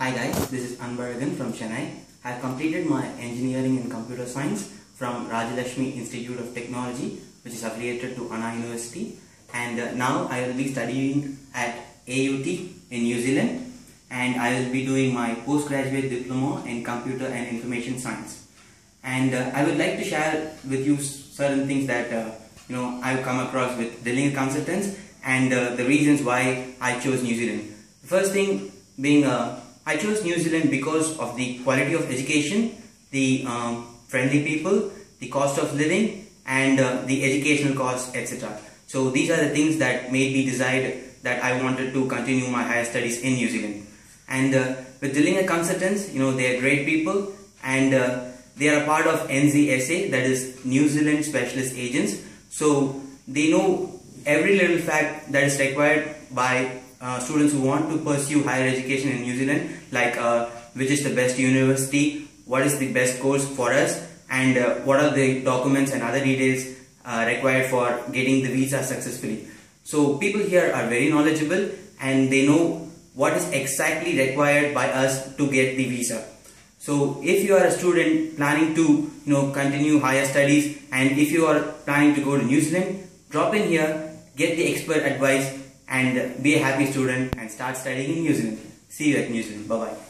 Hi guys, this is Anbazhagan from Chennai. I have completed my engineering in computer science from Rajalakshmi Institute of Technology which is affiliated to Anna University and uh, now I will be studying at AUT in New Zealand and I will be doing my postgraduate diploma in computer and information science and uh, I would like to share with you certain things that uh, you know I've come across with the Dilinger Consultants and uh, the reasons why I chose New Zealand. First thing being uh, I chose New Zealand because of the quality of education, the um, friendly people, the cost of living and uh, the educational costs etc. So these are the things that made me decide that I wanted to continue my higher studies in New Zealand. And uh, with Dilinger Consultants, you know, they are great people and uh, they are a part of NZSA, that is New Zealand Specialist Agents. So they know every little fact that is required by students who want to pursue higher education in New Zealand, like uh, which is the best university, what is the best course for us, and uh, what are the documents and other details uh, required for getting the visa successfully. So people here are very knowledgeable and they know what is exactly required by us to get the visa. So if you are a student planning to you know continue higher studies and if you are planning to go to New Zealand, drop in here, get the expert advice and be a happy student and start studying in New Zealand. See you at New Zealand. Bye bye.